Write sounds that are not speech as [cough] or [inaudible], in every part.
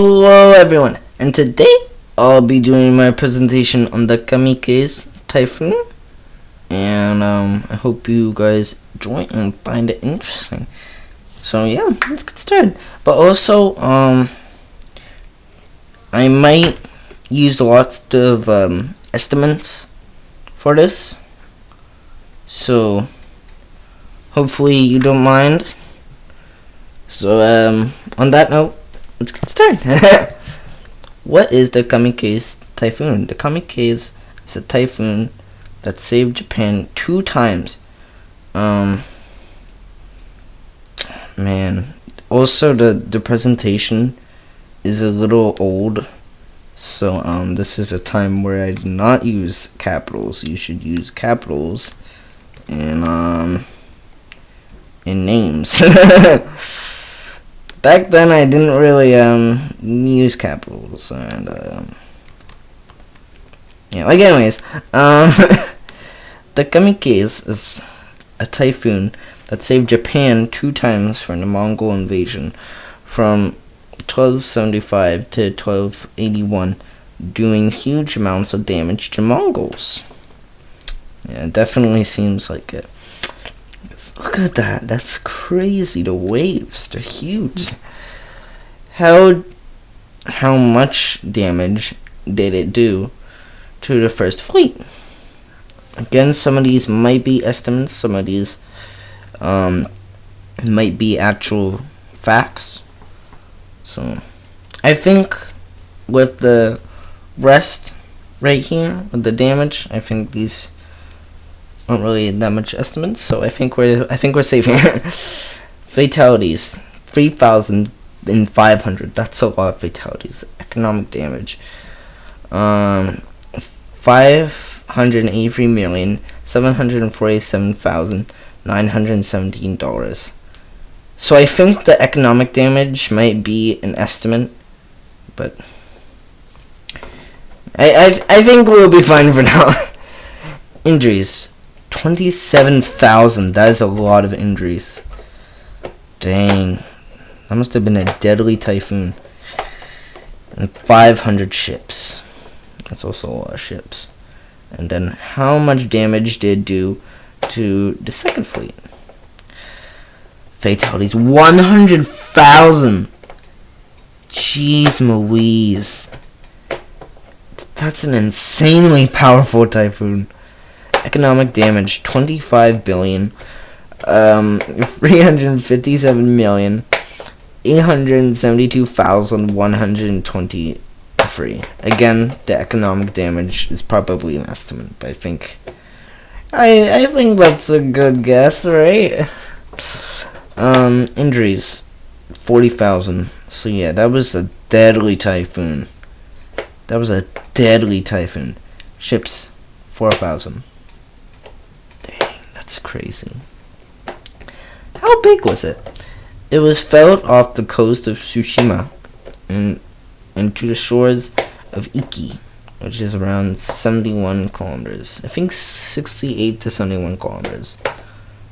Hello everyone, and today I'll be doing my presentation on the Kamikaze Typhoon, and um, I hope you guys enjoy and find it interesting. So yeah, let's get started. But also, um, I might use lots of um, estimates for this, so hopefully you don't mind. So um, on that note let's get started. [laughs] what is the Kamikaze Typhoon? The Kamikaze is a typhoon that saved Japan two times. Um, man. Also, the the presentation is a little old, so um, this is a time where I do not use capitals. You should use capitals in um in names. [laughs] back then I didn't really um, use capitals and um, yeah like anyways um, [laughs] the Kamikaze is a typhoon that saved Japan two times from the Mongol invasion from 1275 to 1281 doing huge amounts of damage to Mongols. Yeah it definitely seems like it Look at that. That's crazy. The waves, they're huge. How how much damage did it do to the first fleet? Again, some of these might be estimates, some of these um, might be actual facts. So, I think with the rest right here, with the damage, I think these aren't really that much estimates, so I think we're I think we're safe here. [laughs] fatalities, three thousand and five hundred. That's a lot of fatalities. Economic damage, um, five hundred eighty-three million seven hundred forty-seven thousand nine hundred seventeen dollars. So I think the economic damage might be an estimate, but I I I think we'll be fine for now. [laughs] Injuries 27,000. That is a lot of injuries. Dang. That must have been a deadly typhoon. And 500 ships. That's also a lot of ships. And then how much damage did do to the second fleet? Fatalities. 100,000. Jeez Louise. That's an insanely powerful typhoon economic damage 25 billion um [laughs] 357 million 872,123 again the economic damage is probably an estimate but I think I I think that's a good guess right? [laughs] Um injuries 40,000 so yeah that was a deadly typhoon. That was a deadly typhoon. Ships 4,000 that's crazy. How big was it? It was felled off the coast of Tsushima and into the shores of Iki, which is around 71 kilometers. I think 68 to 71 kilometers.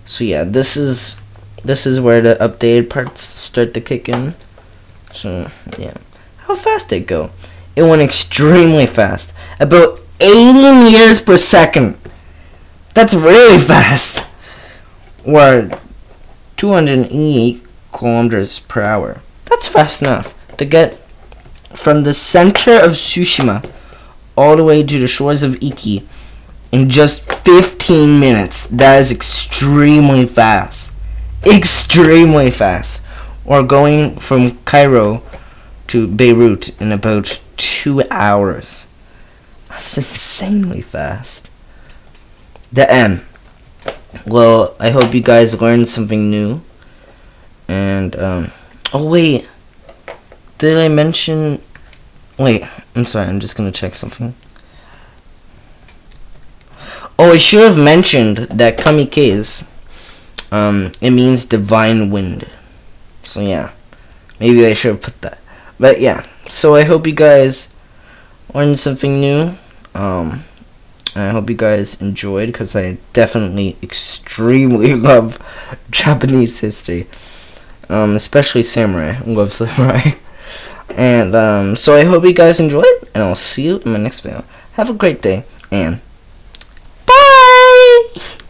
So yeah, this is this is where the updated parts start to kick in. So yeah, how fast did it go? It went extremely fast, about 80 meters per second. That's really [laughs] fast. Or 288 kilometers per hour. That's fast enough to get from the center of Tsushima all the way to the shores of Iki in just 15 minutes. That is extremely fast. Extremely fast. Or going from Cairo to Beirut in about two hours. That's insanely fast the M. Well, I hope you guys learned something new. And, um, oh wait, did I mention, wait, I'm sorry, I'm just gonna check something. Oh, I should have mentioned that kamikaze, um, it means divine wind. So yeah, maybe I should have put that. But yeah, so I hope you guys learned something new. Um, I hope you guys enjoyed because I definitely extremely [laughs] love Japanese history, um, especially samurai. Love [laughs] samurai, and um, so I hope you guys enjoyed, and I'll see you in my next video. Have a great day, and bye.